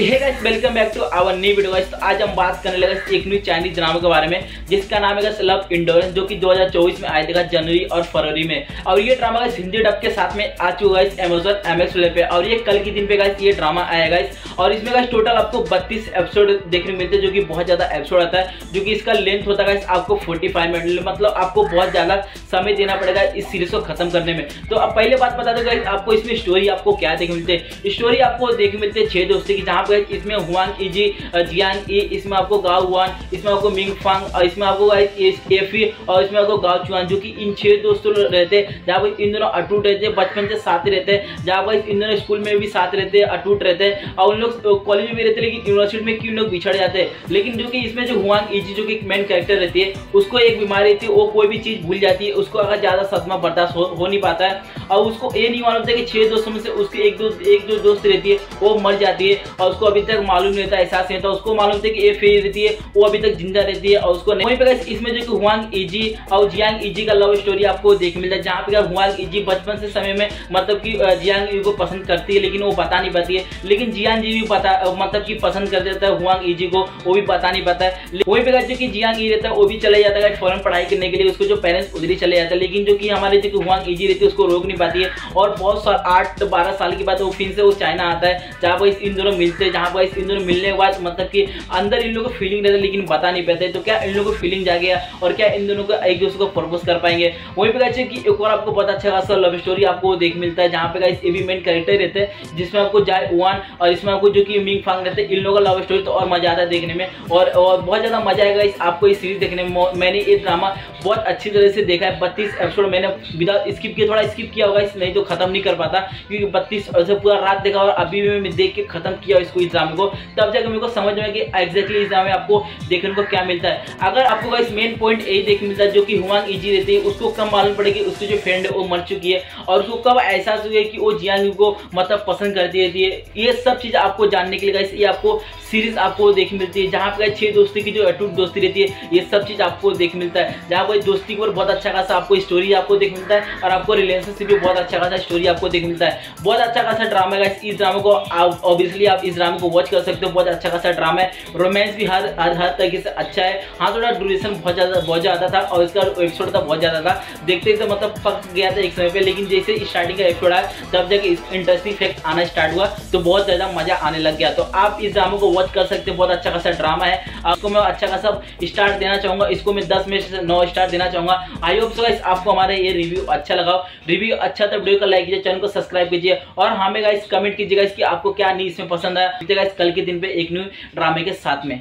Hey welcome back to our new video तो आज हम बात करने लगे एक न्यू चाइनीज़ ड्रामा के बारे में, जिसका नाम है लव इंडोरेंस जो कि 2024 में आया था जनवरी और फरवरी में। और ये ड्रामा गाइस हिंदी डब के साथ में आ चुका गाइस अमेजोन एमएक्स पे। और ये कल के दिन पे गाइस ये ड्रामा आया गाइस और इसमें गाइस टोटल आपको बत्तीस एपिसोड देखने मिलते हैं, जो कि बहुत ज़्यादा एपिसोड आता है, जो कि इसका लेंथ होता है आपको फोर्टी फाइव मिनट मतलब आपको बहुत ज़्यादा समय देना पड़ेगा इस सीरीज़ को खत्म करने में। तो अब पहले बात बता दो गाइस आपको इसमें स्टोरी आपको क्या देखने मिलते हैं? स्टोरी आपको देखने मिलते हैं छह दोस्ती की, जहाँ पे इसमें हुआंग इजी जियांग ई इसमें आपको गाओ हुआन इसमें आपको मिंग फांग और इसमें आपको एफी और इसमें आपको गाओ चुआन जो कि इन छह दोस्तों रहते हैं जहाँ पर इन दोनों अटूट रहते हैं बचपन से साथ रहते हैं जहाँ पर इन दोनों स्कूल में भी साथ रहते हैं अटूट रहते हैं और उन लोग कॉलेज में भी रहते लेकिन यूनिवर्सिटी में क्यों लोग बिछड़ जाते? हैं लेकिन जो कि इसमें जो हुआंग इजी जो कि मेन कैरेक्टर रहती है उसको एक बीमारी रहती है वो कोई भी चीज़ भूल जाती है उसको अगर ज़्यादा सदमा बर्दाश्त हो, हो नहीं पाता है और उसको ये नहीं मालूम था कि छह दोस्तों में से उसके एक दो एक जो दोस्त रहती है वो मर जाती है और उसको अभी तक मालूम नहीं होता, एहसास नहीं होता, उसको मालूम था कि ये फ़ेज़ रहती है, वो अभी तक ज़िंदा रहती है और उसको वहीं पे इसमें जो कि हुआंग इजी और जियांग इजी का लव स्टोरी आपको देख मिलता है, जहाँ पे हुआंग इजी बचपन से समय में मतलब कि जियांग को पसंद करती है, लेकिन वो बता नहीं पाती है। लेकिन जियांग जी भी पता मतलब कि पसंद कर देता है हुआंग इजी को, वो भी पता नहीं पाता है। वहीं पे जो कि जियांग ई रहता है, वो भी चले जाता है फॉरन पढ़ाई करने के लिए, उसको जो पेरेंट्स उधर ही चले जाते हैं। लेकिन जो कि हमारे जो हुआंग इजी रहती है, उसको रोक नहीं पाती है। और बहुत साल, आठ बारह साल के बाद वो फिर से वो चाइना आता है, जहाँ पर इन दोनों मिलते हैं जहाँ पर इन दोनों मिलने के बाद मतलब कि अंदर इन लोगों को फीलिंग रहता है, लेकिन बता नहीं पाते। तो क्या इन लोगों को फीलिंग जा गया और क्या इन दोनों को एक दूसरे को प्रपोज कर पाएँगे? वहीं पे कहते कि एक और आपको बहुत अच्छा खासा लव स्टोरी आपको देख मिलता है, जहाँ पे गाइस, ये भी मेन कैरेक्टर रहते हैं, जिसमें आपको जाय वन और इसमें आपको जो कि मिंग फांग रहते हैं, इन लोगों का लव स्टोरी तो और मज़ा आता है देखने में। और बहुत ज़्यादा मज़ा आएगा इस आपको इस सीरीज़ देखने में। मैंने ये ड्रामा बहुत अच्छी तरह से देखा है, बत्तीस एपिसोड मैंने विदाउट स्किप किया, थोड़ा स्किप किया होगा, इस नहीं तो खत्म नहीं कर पाता, क्योंकि बत्तीस पूरा रात देखा और अभी भी मैं देख के खत्म किया इसको इस ड्रामे को, तब जाकर मेरे को समझ में कि एग्जैक्टली इस ड्रामे आपको देखने को क्या मिलता है। अगर आपको इस मेन पॉइंट यही देखने मिलता है जो कि हुआंग इजी रहती है, उसको कम मालूम पड़ेगी उसकी जो फ्रेंड है वो मर चुकी है और उसको कब एहसास हुआ कि वो जियांग को मतलब पसंद करती रहती है। ये सब चीज़ आपको जानने के लिए ये आपको सीरीज़ आपको देख मिलती है, जहाँ पे छह दोस्ती की जो अटूट दोस्ती रहती है, ये सब चीज़ आपको देख मिलता है। जहाँ पर दोस्ती के ऊपर बहुत अच्छा खासा आपको स्टोरी आपको देख मिलता है और आपको रिलेशनशिप भी बहुत अच्छा खासा स्टोरी आपको देख मिलता है। बहुत अच्छा खासा ड्रामा है इस ड्रामा को ऑब्वियसली आप इस ड्रामा को वॉच कर सकते हो, बहुत अच्छा खासा ड्रामा है। रोमांस भी हर हर हर तरीके से अच्छा है। हाँ थोड़ा ड्यूरेशन बहुत ज़्यादा बहुत ज़्यादा था और इसका एपिसोड था बहुत ज़्यादा था। देखते देखते मतलब पक गया था एक समय पे, लेकिन जैसे स्टार्टिंग का एपिसोड आया, तब जाके इंटरेस्टिंग फैक्ट आना स्टार्ट हुआ तो बहुत ज़्यादा मज़ा आने लग गया। तो आप इस ड्रामा को वॉच कर सकते हो, बहुत अच्छा खासा ड्रामा है। आपको मैं अच्छा खासा स्टार्ट देना चाहूँगा, इसको मैं दस में से नौ स्टार देना चाहूँगा। आई होप सो गाइस आपको हमारा ये रिव्यू अच्छा लगा रिव्यू अच्छा था, वीडियो को लाइक कीजिए चैनल को सब्सक्राइब कीजिए। और हमें गाइस कमेंट कीजिएगा इसकी आपको क्या न्यूज़ में पसंद आया। कल के दिन पे एक न्यू ड्रामे के साथ में।